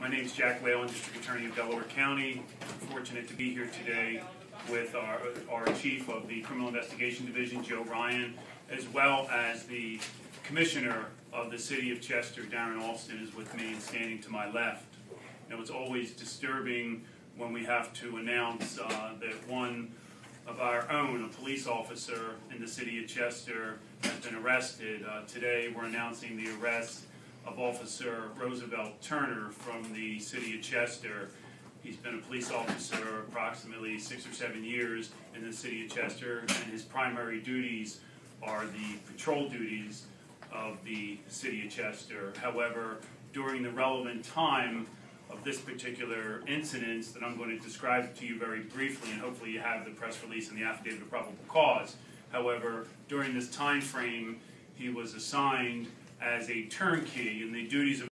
My name is Jack Whelan, District Attorney of Delaware County. I'm fortunate to be here today with our, our Chief of the Criminal Investigation Division, Joe Ryan, as well as the Commissioner of the City of Chester, Darren Alston, is with me and standing to my left. Know, it's always disturbing when we have to announce uh, that one of our own, a police officer in the City of Chester, has been arrested. Uh, Today, we're announcing the arrest of Officer Roosevelt Turner from the City of Chester. He's been a police officer approximately six or seven years in the City of Chester, and his primary duties are the patrol duties of the City of Chester. However, during the relevant time of this particular incident that I'm going to describe to you very briefly, and hopefully you have the press release and the affidavit of probable cause. However, during this time frame, he was assigned as a turnkey, and the duties of